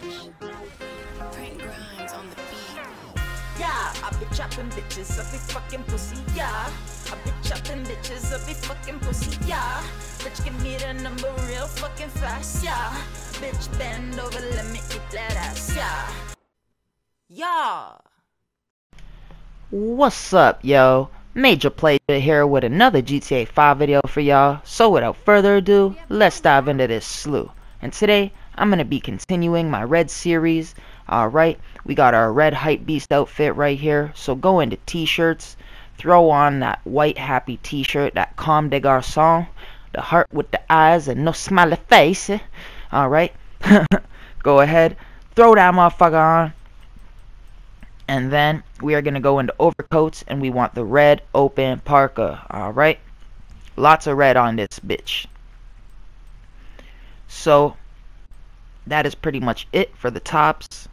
Yeah, I be chopping bitches, I be fucking pussy, yeah. I be chopping bitches, I be fucking pussy, yeah. Bitch, give me the number real fucking fast, yeah. Bitch, bend over, let me eat that ass, yeah. Yeah. What's up, yo? Major Player here with another GTA 5 video for y'all. So without further ado, let's dive into this slew. And today, I'm going to be continuing my red series. Alright, we got our red hype beast outfit right here. So go into t-shirts, throw on that white happy t-shirt, that Comme des Garçons, the heart with the eyes and no smiley face. Alright, go ahead, throw that motherfucker on and then we are going to go into overcoats and we want the red open parka alright lots of red on this bitch so that is pretty much it for the tops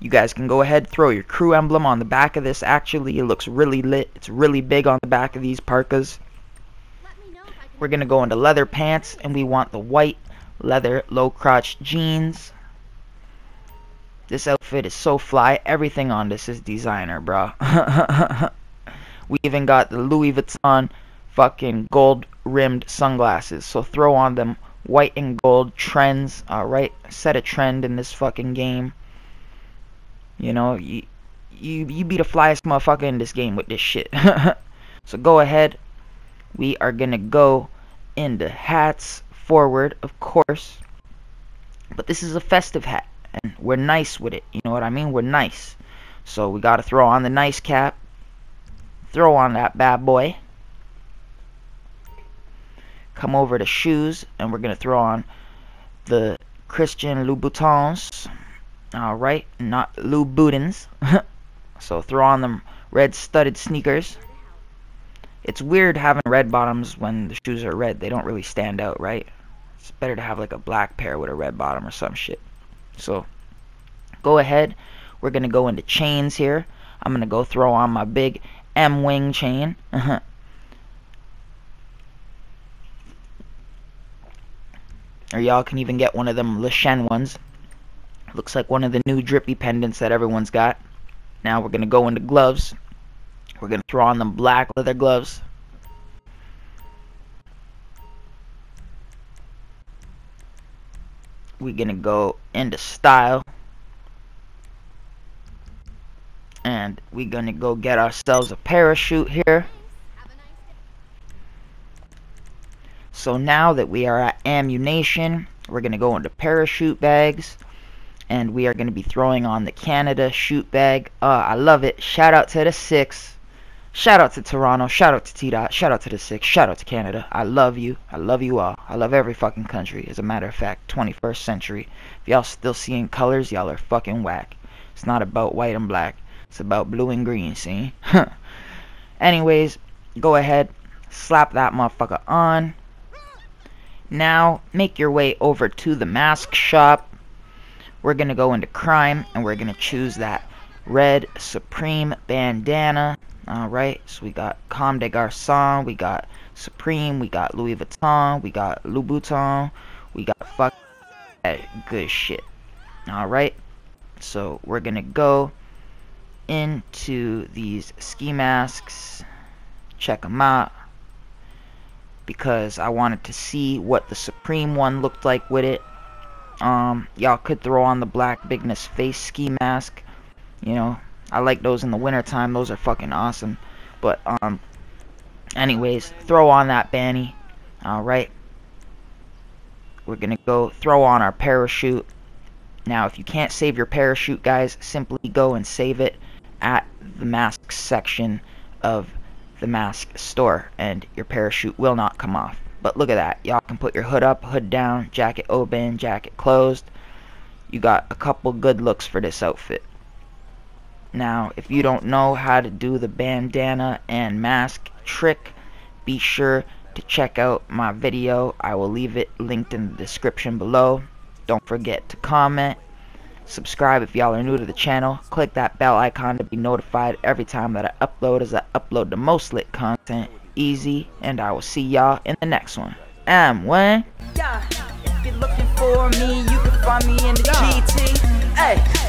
you guys can go ahead throw your crew emblem on the back of this actually it looks really lit it's really big on the back of these parkas we're gonna go into leather pants and we want the white leather low crotch jeans this outfit is so fly. Everything on this is designer, bro. we even got the Louis Vuitton fucking gold rimmed sunglasses. So throw on them white and gold trends. Uh, Alright? Set a trend in this fucking game. You know, you, you, you be the flyest motherfucker in this game with this shit. so go ahead. We are gonna go into hats forward, of course. But this is a festive hat and we're nice with it. You know what I mean? We're nice. So we got to throw on the nice cap. Throw on that bad boy. Come over to shoes, and we're going to throw on the Christian Louboutins. Alright, not Louboutins. so throw on them red studded sneakers. It's weird having red bottoms when the shoes are red. They don't really stand out, right? It's better to have like a black pair with a red bottom or some shit. So go ahead. We're going to go into chains here. I'm going to go throw on my big M-wing chain. or y'all can even get one of them Le ones. Looks like one of the new drippy pendants that everyone's got. Now we're going to go into gloves. We're going to throw on them black leather gloves. we're gonna go into style and we're gonna go get ourselves a parachute here so now that we are at ammunition we're gonna go into parachute bags and we are gonna be throwing on the Canada shoot bag uh, I love it shout out to the six Shout out to Toronto. Shout out to T Dot. Shout out to the Six. Shout out to Canada. I love you. I love you all. I love every fucking country. As a matter of fact, 21st century. If y'all still seeing colors, y'all are fucking whack. It's not about white and black. It's about blue and green, see? Anyways, go ahead. Slap that motherfucker on. Now, make your way over to the mask shop. We're going to go into crime, and we're going to choose that red Supreme bandana. Alright, so we got Comme des Garçons, we got Supreme, we got Louis Vuitton, we got Louboutin, we got fuck that good shit. Alright, so we're gonna go into these ski masks, check them out, because I wanted to see what the Supreme one looked like with it. Um, y'all could throw on the Black Bigness face ski mask, you know, I like those in the wintertime. Those are fucking awesome. But, um, anyways, throw on that banny. Alright. We're to go throw on our parachute. Now, if you can't save your parachute, guys, simply go and save it at the mask section of the mask store. And your parachute will not come off. But look at that. Y'all can put your hood up, hood down, jacket open, jacket closed. You got a couple good looks for this outfit. Now, if you don't know how to do the bandana and mask trick, be sure to check out my video. I will leave it linked in the description below. Don't forget to comment, subscribe if y'all are new to the channel, click that bell icon to be notified every time that I upload as I upload the most lit content. Easy, and I will see y'all in the next one. I'm Wayne. Yeah, for me, you can find me in the GT. Hey.